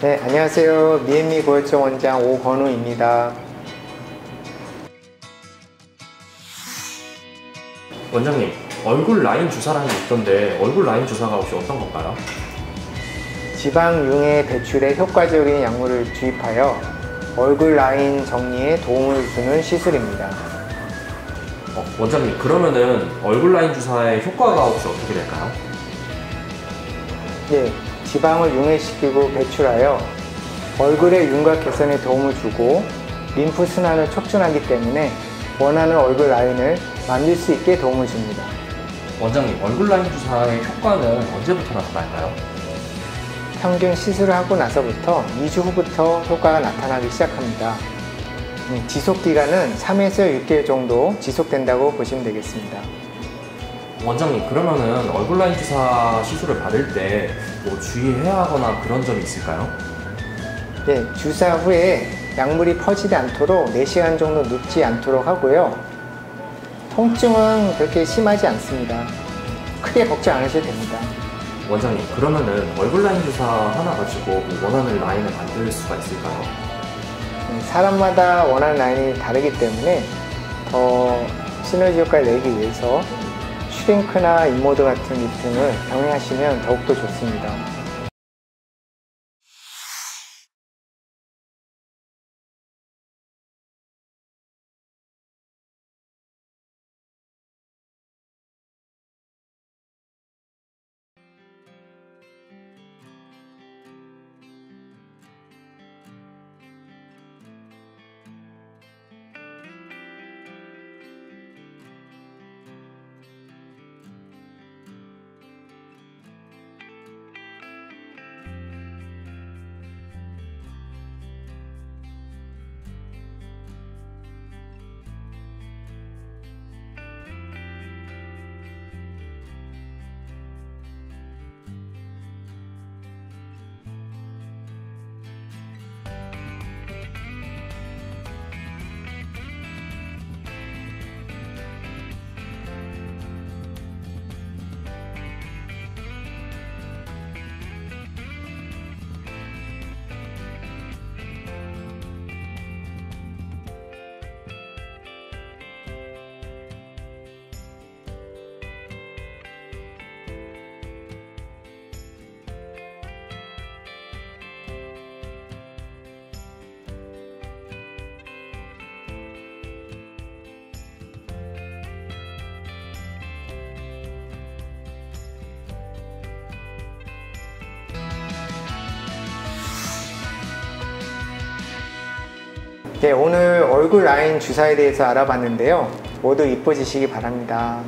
네, 안녕하세요. 미앤미 고혈증 원장 오건우입니다. 원장님, 얼굴 라인 주사라는 게 있던데 얼굴 라인 주사가 혹시 어떤 건가요? 지방융의 배출에 효과적인 약물을 주입하여 얼굴 라인 정리에 도움을 주는 시술입니다. 어, 원장님, 그러면은 얼굴 라인 주사의 효과가 혹시 어떻게 될까요? 네, 지방을 융해시키고 배출하여 얼굴의 윤곽 개선에 도움을 주고 림프 순환을 촉진하기 때문에 원하는 얼굴 라인을 만들 수 있게 도움을 줍니다. 원장님, 얼굴 라인 주사의 효과는 언제부터 나타날까요? 평균 시술을 하고 나서부터 2주 후부터 효과가 나타나기 시작합니다. 음, 지속 기간은 3에서 6개월 정도 지속된다고 보시면 되겠습니다. 원장님, 그러면은 얼굴 라인 주사 시술을 받을 때 뭐 주의해야 하거나 그런 점이 있을까요? 네, 주사 후에 약물이 퍼지지 않도록 4시간 정도 눕지 않도록 하고요. 통증은 그렇게 심하지 않습니다. 크게 걱정 안 하셔도 됩니다. 원장님, 그러면은 얼굴 라인 주사 하나 가지고 뭐 원하는 라인을 만들 수가 있을까요? 음, 사람마다 원하는 라인이 다르기 때문에 더 시너지 효과를 내기 위해서 슈링크나 인모드 같은 리프팅을 병행하시면 더욱더 좋습니다. 네, 오늘 얼굴 라인 주사에 대해서 알아봤는데요. 모두 이뻐지시기 바랍니다.